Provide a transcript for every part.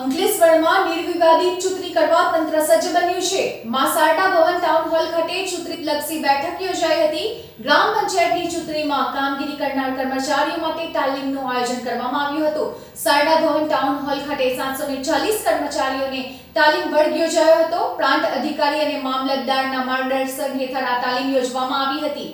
અંકલેશ્વરમાં નિર્વિવાદિત ચૂંટણી કરવા તંત્ર સજ્જ બન્યું છે. માં શારદા ભવન ટાઉન હોલ ખાતે ચૂંટણી લક્ષી બેઠક યોજાઈ હતી. ગ્રામ પંચાયતની ચૂંટણીમાં કામગીરી કરનાર કર્મચારીઓ માટે તાલીમનું આયોજન કરવામાં આવ્યું હતું. સારડા ભવન ટાઉન હોલ ખાતે સાતસો કર્મચારીઓને તાલીમ વર્ગ યોજાયો હતો. પ્રાંત અધિકારી અને મામલતદારના માર્ગદર્શન હેઠળ આ તાલીમ યોજવામાં આવી હતી.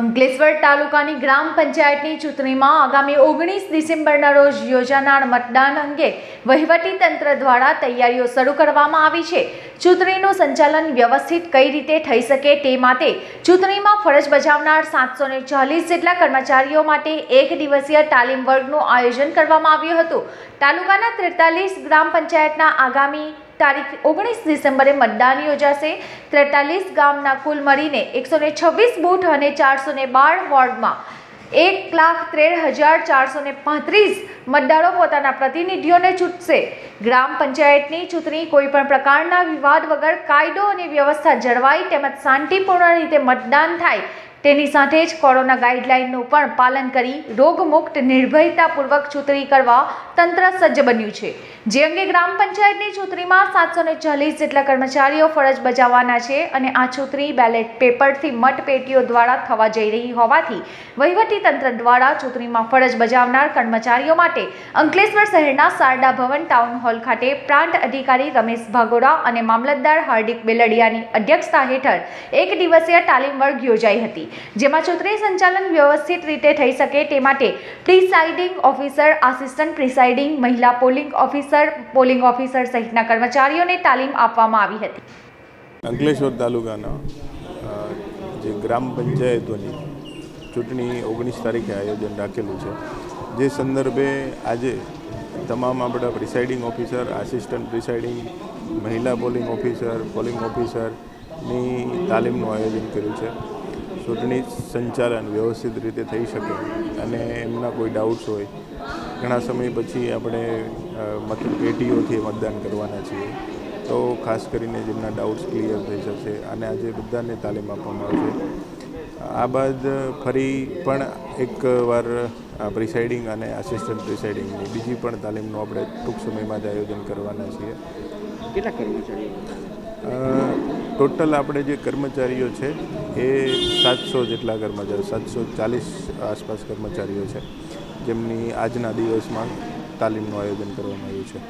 અંકલેશ્વર તાલુકાની ગ્રામ પંચાયતની ચૂંટણીમાં આગામી ઓગણીસ ડિસેમ્બરના રોજ યોજાનાર મતદાન અંગે વહીવટી તંત્ર દ્વારા તૈયારીઓ શરૂ કરવામાં આવી છે. ચૂંટણીનું સંચાલન વ્યવસ્થિત કઈ રીતે થઈ શકે તે માટે ચૂંટણીમાં ફરજ બજાવનાર સાતસો ચાલીસ જેટલા કર્મચારીઓ માટે એક દિવસીય તાલીમ વર્ગનું આયોજન કરવામાં આવ્યું હતું. તાલુકાના ત્રેતાલીસ ગ્રામ પંચાયતના આગામી તારીખ ઓગણીસ ડિસેમ્બરે મતદાન યોજાશે. ત્રેતાલીસ ગામના કુલ મળીને એકસો ને છવ્વીસ બૂથ અને ચારસો ને બાર વોર્ડમાં એક લાખ ત્રેર હજાર ચારસો ને પાંત્રીસ મતદારો પોતાના પ્રતિનિધિઓને ચૂંટશે. ગ્રામ પંચાયતની ચૂંટણી કોઈપણ પ્રકારના વિવાદ વગર કાયદો અને વ્યવસ્થા જળવાય તેમજ શાંતિપૂર્ણ રીતે મતદાન થાય તેની સાથે જ કોરોના ગાઈડલાઇનનું પણ પાલન કરી રોગમુક્ત, નિર્ભયતાપૂર્વક ચૂંટણી કરવા તંત્ર સજ્જ બન્યું છે. જે અંગે ગ્રામ પંચાયતની ચૂંટણીમાં સાતસો ચાલીસ જેટલા કર્મચારીઓ ફરજ બજાવવાના છે અને આ ચૂંટણી બેલેટ પેપરથી મતપેટીઓ દ્વારા થવા જઈ રહી હોવાથી વહીવટી તંત્ર દ્વારા ચૂંટણીમાં ફરજ બજાવનાર કર્મચારીઓ માટે અંકલેશ્વર શહેરના શારદા ભવન ટાઉન હોલ ખાતે પ્રાંત અધિકારી રમેશ ભાગોરા અને મામલતદાર હાર્દિક બેલડિયાની અધ્યક્ષતા હેઠળ એક દિવસીય તાલીમ વર્ગ યોજાઈ હતી. જેમાં ચૂંટણી સંચાલન વ્યવસ્થિત રીતે થઈ શકે તે માટે પ્રિસાઇડિંગ ઓફિસર, આસિસ્ટન્ટ પ્રિસાઇડિંગ, મહિલા પોલિંગ ઓફિસર પોલિંગ ઓફિસર સહિતના કર્મચારીઓને તાલીમ આપવામાં આવી હતી. અંકલેશ્વર તાલુકાના જે ગ્રામ પંચાયતોની ચૂંટણી ઓગણીસ તારીખે આયોજન રાખેલું છે, જે સંદર્ભે આજે તમામ આપણા પ્રિસાઇડિંગ ઓફિસર, આસિસ્ટન્ટ પ્રિસાઇડિંગ, મહિલા પોલિંગ ઓફિસર, પોલિંગ ઓફિસરની તાલીમનું આયોજન કર્યું છે. ચૂંટણી સંચાલન વ્યવસ્થિત રીતે થઈ શકે અને એમના કોઈ ડાઉટ્સ હોય, ઘણા સમય પછી આપણે મતલબ મત પેટીઓથી મતદાન કરવાના છીએ. તો ખાસ કરીને જેમના ડાઉટ્સ ક્લિયર થઈ જશે અને આજે બધાને તાલીમ આપવામાં આવશે. આ બાદ ફરી પણ એકવાર પ્રિસાઇડિંગ અને આસિસ્ટન્ટ પ્રિસાઇડિંગની બીજી પણ તાલીમનું આપણે ટૂંક સમયમાં જ આયોજન કરવાના છીએ. કેટલા કર્મચારીઓ? ટોટલ આપણે જે કર્મચારીઓ છે એ સાતસો જેટલા કર્મચારીઓ સાતસો ચાલીસ આસપાસ કર્મચારીઓ છે. જેમની આજના દિવસમાં તાલીમનું આયોજન કરવામાં આવ્યું છે.